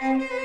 and.